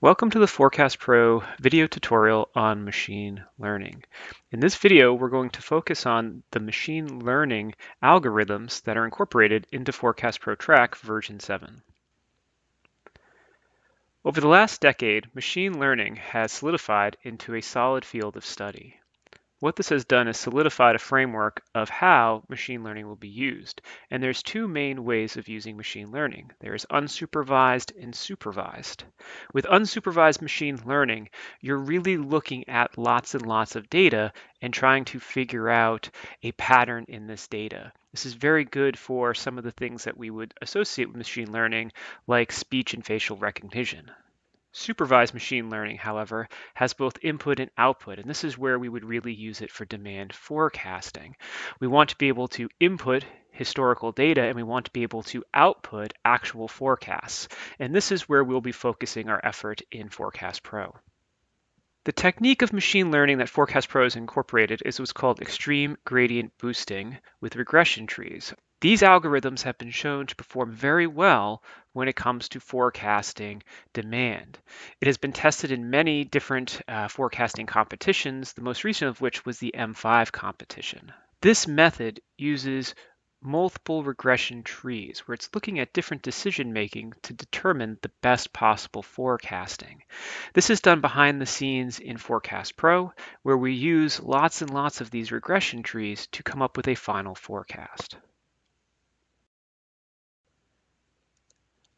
Welcome to the Forecast Pro video tutorial on machine learning. In this video, we're going to focus on the machine learning algorithms that are incorporated into Forecast Pro TRAC version 7. Over the last decade, machine learning has solidified into a solid field of study. What this has done is solidified a framework of how machine learning will be used. And there's two main ways of using machine learning. There's unsupervised and supervised. With unsupervised machine learning, you're really looking at lots and lots of data and trying to figure out a pattern in this data. This is very good for some of the things that we would associate with machine learning, like speech and facial recognition. Supervised machine learning, however, has both input and output, and this is where we would really use it for demand forecasting. We want to be able to input historical data and we want to be able to output actual forecasts. And this is where we'll be focusing our effort in Forecast Pro. The technique of machine learning that Forecast Pro has incorporated is what's called extreme gradient boosting with regression trees. These algorithms have been shown to perform very well when it comes to forecasting demand. It has been tested in many different uh, forecasting competitions, the most recent of which was the M5 competition. This method uses multiple regression trees where it's looking at different decision making to determine the best possible forecasting. This is done behind the scenes in Forecast Pro where we use lots and lots of these regression trees to come up with a final forecast.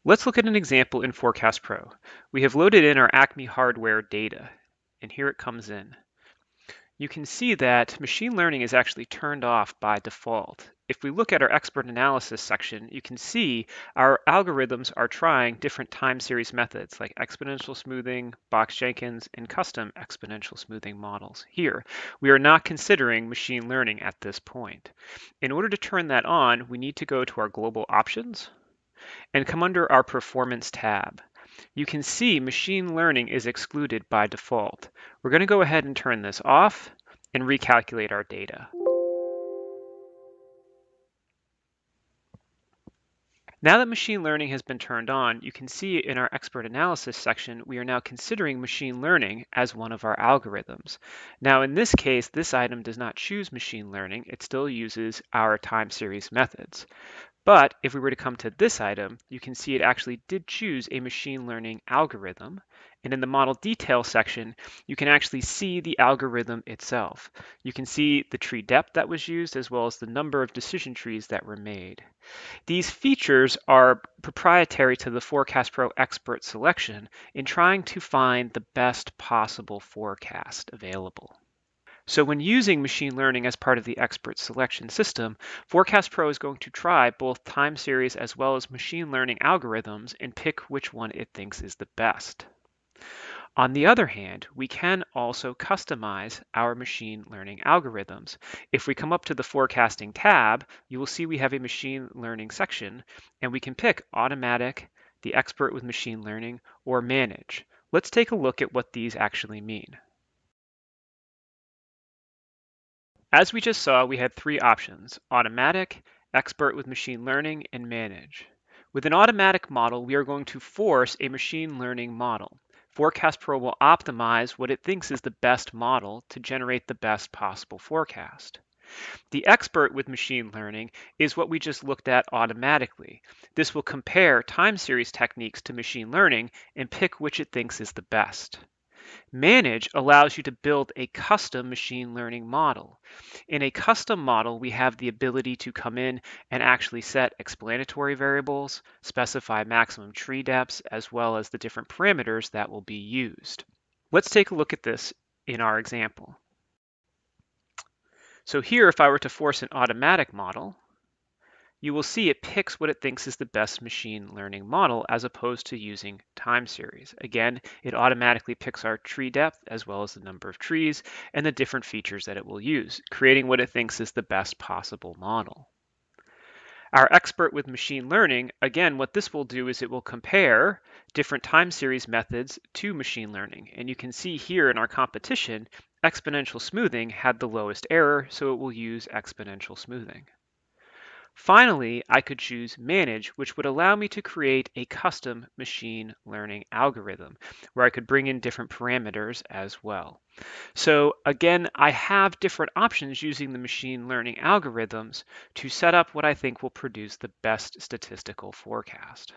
Let's look at an example in Forecast Pro. We have loaded in our Acme hardware data, and here it comes in. You can see that machine learning is actually turned off by default. If we look at our expert analysis section, you can see our algorithms are trying different time series methods like exponential smoothing, Box-Jenkins, and custom exponential smoothing models. Here, we are not considering machine learning at this point. In order to turn that on, we need to go to our global options, and come under our Performance tab. You can see machine learning is excluded by default. We're going to go ahead and turn this off and recalculate our data. Now that machine learning has been turned on, you can see in our expert analysis section, we are now considering machine learning as one of our algorithms. Now in this case, this item does not choose machine learning, it still uses our time series methods. But if we were to come to this item, you can see it actually did choose a machine learning algorithm. And in the model detail section, you can actually see the algorithm itself. You can see the tree depth that was used as well as the number of decision trees that were made. These features are proprietary to the Forecast Pro expert selection in trying to find the best possible forecast available. So when using machine learning as part of the expert selection system, Forecast Pro is going to try both time series as well as machine learning algorithms and pick which one it thinks is the best. On the other hand, we can also customize our machine learning algorithms. If we come up to the forecasting tab, you will see we have a machine learning section and we can pick automatic, the expert with machine learning, or manage. Let's take a look at what these actually mean. As we just saw, we had three options, automatic, expert with machine learning, and manage. With an automatic model, we are going to force a machine learning model. Forecast Pro will optimize what it thinks is the best model to generate the best possible forecast. The expert with machine learning is what we just looked at automatically. This will compare time series techniques to machine learning and pick which it thinks is the best. Manage allows you to build a custom machine learning model. In a custom model, we have the ability to come in and actually set explanatory variables, specify maximum tree depths, as well as the different parameters that will be used. Let's take a look at this in our example. So here, if I were to force an automatic model, you will see it picks what it thinks is the best machine learning model as opposed to using time series. Again, it automatically picks our tree depth as well as the number of trees and the different features that it will use, creating what it thinks is the best possible model. Our expert with machine learning, again, what this will do is it will compare different time series methods to machine learning. And you can see here in our competition, exponential smoothing had the lowest error, so it will use exponential smoothing. Finally, I could choose Manage, which would allow me to create a custom machine learning algorithm where I could bring in different parameters as well. So again, I have different options using the machine learning algorithms to set up what I think will produce the best statistical forecast.